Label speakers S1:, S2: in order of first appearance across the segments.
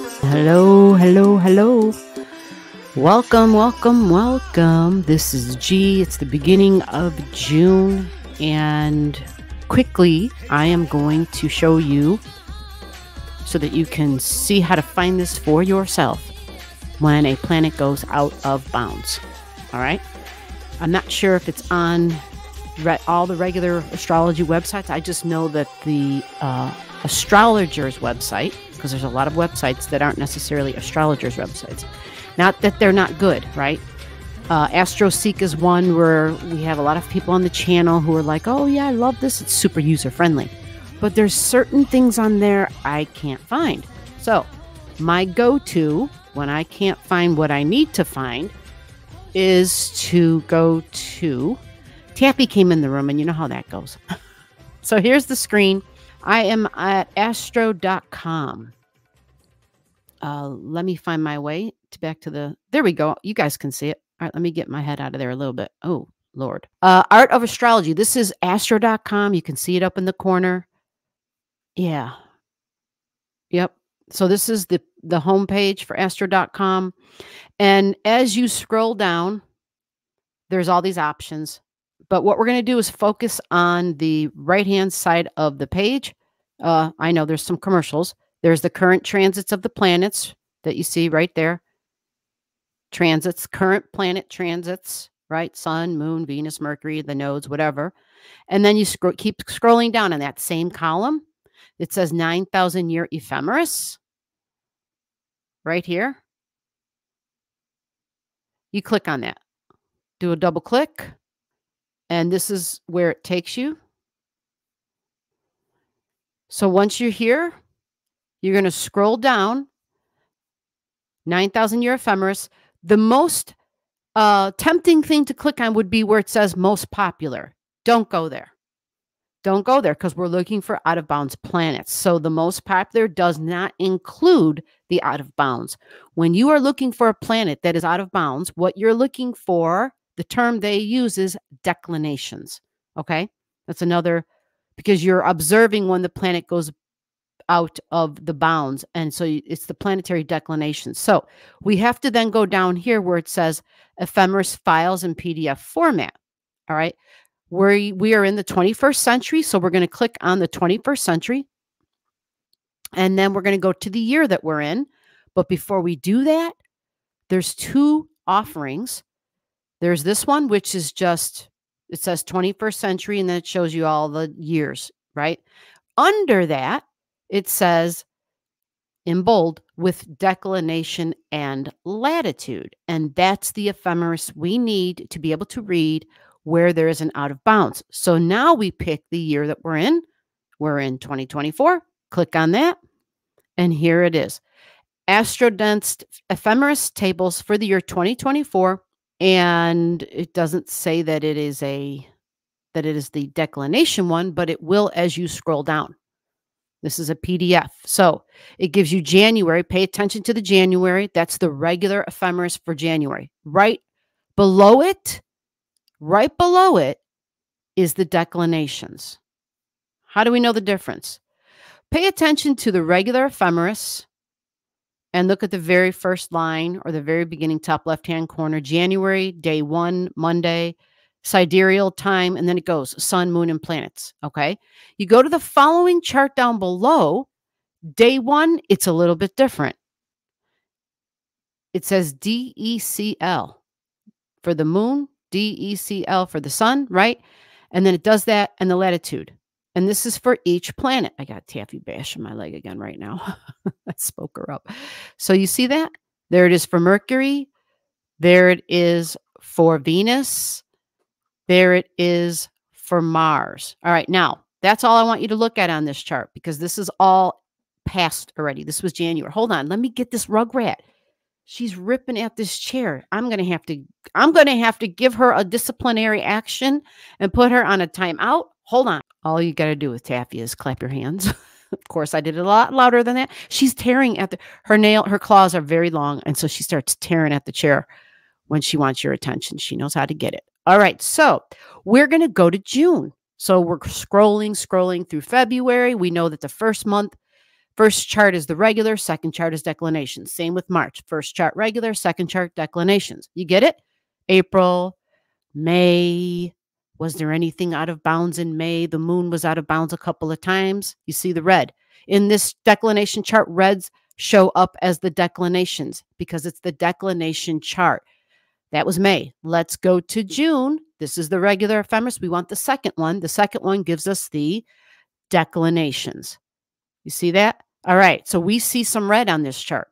S1: Hello, hello, hello. Welcome, welcome, welcome. This is G. It's the beginning of June, and quickly, I am going to show you so that you can see how to find this for yourself when a planet goes out of bounds. All right. I'm not sure if it's on all the regular astrology websites. I just know that the uh, astrologer's website, because there's a lot of websites that aren't necessarily astrologers' websites. Not that they're not good, right? Uh, AstroSeek is one where we have a lot of people on the channel who are like, oh, yeah, I love this. It's super user friendly. But there's certain things on there I can't find. So, my go to when I can't find what I need to find is to go to Taffy came in the room, and you know how that goes. so here's the screen. I am at astro.com. Uh, let me find my way to back to the. There we go. You guys can see it. All right, let me get my head out of there a little bit. Oh, Lord. Uh, Art of Astrology. This is astro.com. You can see it up in the corner. Yeah. Yep. So this is the the homepage for astro.com. And as you scroll down, there's all these options. But what we're going to do is focus on the right hand side of the page. Uh, I know there's some commercials. There's the current transits of the planets that you see right there. Transits, current planet transits, right? Sun, Moon, Venus, Mercury, the nodes, whatever. And then you keep scrolling down in that same column. It says 9,000 year ephemeris right here. You click on that, do a double click, and this is where it takes you. So once you're here, you're going to scroll down 9,000 year ephemeris. The most uh, tempting thing to click on would be where it says most popular. Don't go there don't go there because we're looking for out of bounds planets. So the most popular does not include the out of bounds. When you are looking for a planet that is out of bounds, what you're looking for, the term they use is declinations. Okay. That's another because you're observing when the planet goes out of the bounds. And so it's the planetary declination. So we have to then go down here where it says ephemeris files in PDF format. All right We're, we are in the 21st century so we're going to click on the 21st century and then we're going to go to the year that we're in but before we do that there's two offerings there's this one which is just it says 21st century and then it shows you all the years right under that it says in bold with declination and latitude and that's the ephemeris we need to be able to read where there is an out of bounds. So now we pick the year that we're in. We're in 2024. Click on that. And here it is Astrodienst ephemeris tables for the year 2024. And it doesn't say that it is a that it is the declination one, but it will as you scroll down. This is a PDF. So it gives you January. Pay attention to the January. That's the regular ephemeris for January. Right below it Right below it is the declinations. How do we know the difference? Pay attention to the regular ephemeris and look at the very first line or the very beginning top left hand corner January, day one, Monday, sidereal time, and then it goes sun, moon, and planets. Okay. You go to the following chart down below, day one, it's a little bit different. It says DECL for the moon, D E C L for the sun, right? And then it does that and the latitude. And this is for each planet. I got taffy bash in my leg again right now. I spoke her up. So you see that? There it is for Mercury. There it is for Venus. There it is for Mars. All right. Now, that's all I want you to look at on this chart because this is all past already. This was January. Hold on. Let me get this rug rat she's ripping at this chair. I'm going to have to I'm going to have to give her a disciplinary action and put her on a timeout. Hold on. All you got to do with Taffy is clap your hands. of course, I did it a lot louder than that. She's tearing at the her nail her claws are very long and so she starts tearing at the chair when she wants your attention. She knows how to get it. All right. So, we're going to go to June. So, we're scrolling scrolling through February. We know that the first month First chart is the regular, second chart is declinations. Same with March. First chart regular, second chart declinations. You get it? April, May. Was there anything out of bounds in May? The moon was out of bounds a couple of times. You see the red. In this declination chart, reds show up as the declinations because it's the declination chart. That was May. Let's go to June. This is the regular ephemeris. We want the second one. The second one gives us the declinations. You see that? All right. So we see some red on this chart.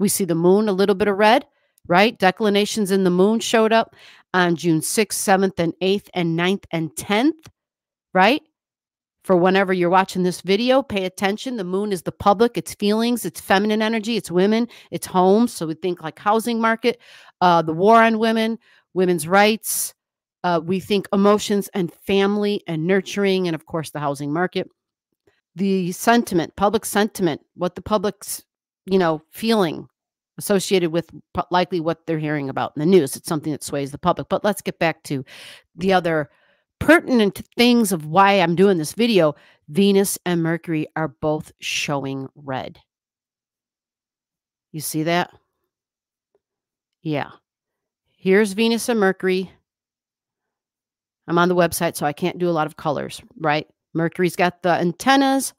S1: We see the moon, a little bit of red, right? Declinations in the moon showed up on June 6th, 7th, and 8th, and 9th, and 10th, right? For whenever you're watching this video, pay attention. The moon is the public, it's feelings, it's feminine energy, it's women, it's homes. So we think like housing market, uh, the war on women, women's rights. Uh, we think emotions and family and nurturing, and of course, the housing market the sentiment, public sentiment, what the public's, you know, feeling associated with likely what they're hearing about in the news. It's something that sways the public. But let's get back to the other pertinent things of why I'm doing this video. Venus and Mercury are both showing red. You see that? Yeah. Here's Venus and Mercury. I'm on the website, so I can't do a lot of colors, right? Mercury's got the antennas,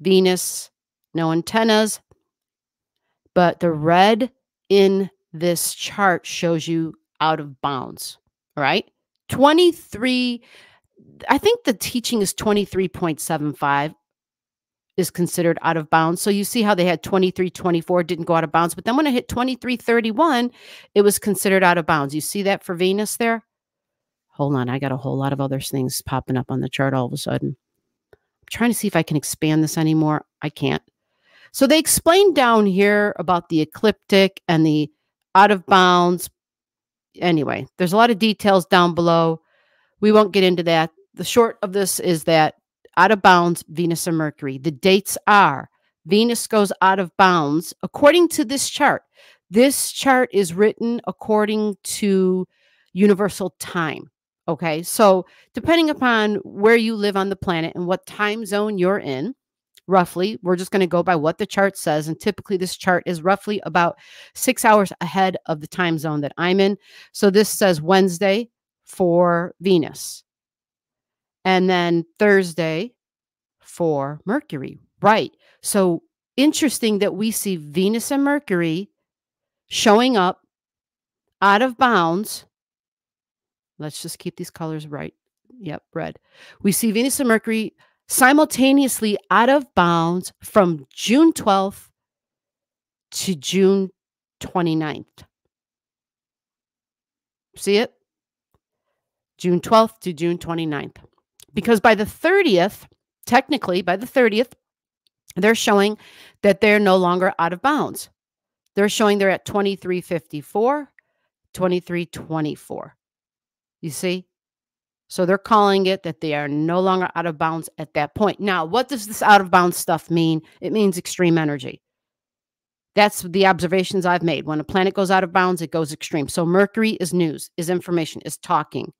S1: Venus, no antennas. But the red in this chart shows you out of bounds, right? 23, I think the teaching is 23.75 is considered out of bounds. So you see how they had 23, 24 didn't go out of bounds. But then when it hit 23, 31, it was considered out of bounds. You see that for Venus there? Hold on, I got a whole lot of other things popping up on the chart all of a sudden. I'm trying to see if I can expand this anymore. I can't. So they explain down here about the ecliptic and the out of bounds. Anyway, there's a lot of details down below. We won't get into that. The short of this is that out of bounds, Venus and Mercury. The dates are Venus goes out of bounds according to this chart. This chart is written according to universal time. Okay. So, depending upon where you live on the planet and what time zone you're in, roughly, we're just going to go by what the chart says. And typically, this chart is roughly about six hours ahead of the time zone that I'm in. So, this says Wednesday for Venus, and then Thursday for Mercury. Right. So, interesting that we see Venus and Mercury showing up out of bounds Let's just keep these colors right. Yep, red. We see Venus and Mercury simultaneously out of bounds from June 12th to June 29th. See it? June 12th to June 29th. Because by the 30th, technically by the 30th, they're showing that they're no longer out of bounds. They're showing they're at 2354, 2324. You see? So they're calling it that they are no longer out of bounds at that point. Now, what does this out of bounds stuff mean? It means extreme energy. That's the observations I've made. When a planet goes out of bounds, it goes extreme. So Mercury is news, is information, is talking,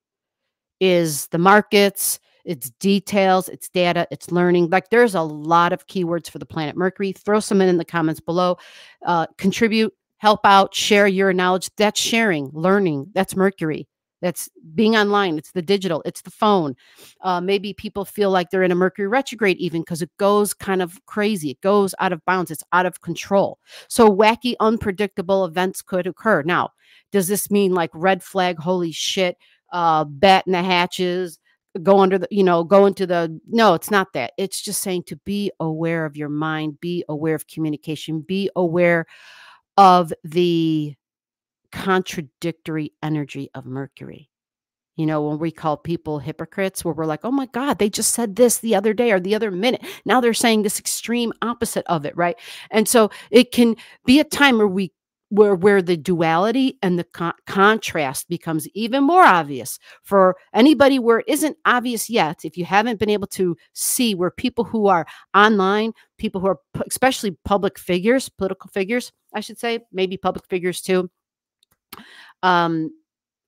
S1: is the markets, it's details, it's data, it's learning. Like there's a lot of keywords for the planet Mercury. Throw some in in the comments below. Uh, contribute, help out, share your knowledge. That's sharing, learning. That's Mercury. That's being online. It's the digital. It's the phone. Uh, maybe people feel like they're in a Mercury retrograde even because it goes kind of crazy. It goes out of bounds. It's out of control. So wacky, unpredictable events could occur. Now, does this mean like red flag? Holy shit! Uh, bat in the hatches. Go under the, you know, go into the. No, it's not that. It's just saying to be aware of your mind. Be aware of communication. Be aware of the contradictory energy of Mercury. You know, when we call people hypocrites, where we're like, oh my God, they just said this the other day or the other minute. Now they're saying this extreme opposite of it, right? And so it can be a time where we where where the duality and the con contrast becomes even more obvious for anybody where it isn't obvious yet if you haven't been able to see where people who are online people who are especially public figures political figures i should say maybe public figures too um,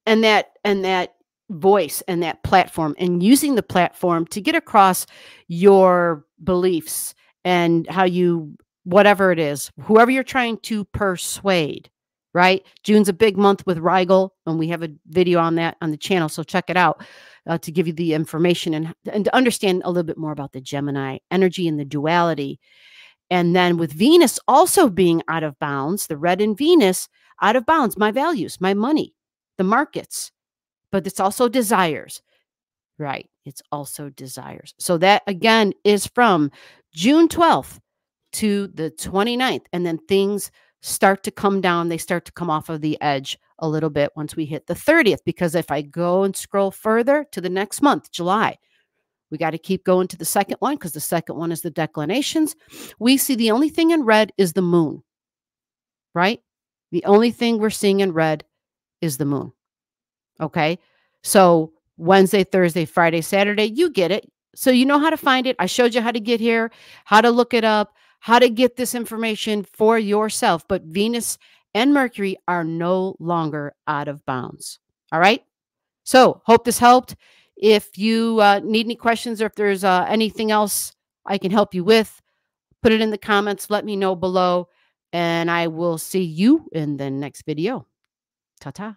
S1: and that and that voice and that platform and using the platform to get across your beliefs and how you, whatever it is, whoever you're trying to persuade, right? June's a big month with Rigel, and we have a video on that on the channel. So check it out uh, to give you the information and, and to understand a little bit more about the Gemini energy and the duality. And then with Venus also being out of bounds, the red in Venus out of bounds, my values, my money, the markets, but it's also desires, right? It's also desires. So that again is from June 12th to the 29th. And then things start to come down. They start to come off of the edge a little bit once we hit the 30th. Because if I go and scroll further to the next month, July, we got to keep going to the second one because the second one is the declinations. We see the only thing in red is the moon, right? The only thing we're seeing in red is the moon. Okay. So Wednesday, Thursday, Friday, Saturday, you get it. So you know how to find it. I showed you how to get here, how to look it up, how to get this information for yourself. But Venus and Mercury are no longer out of bounds. All right. So hope this helped. If you uh, need any questions or if there's uh, anything else I can help you with, put it in the comments. Let me know below. And I will see you in the next video. Ta ta.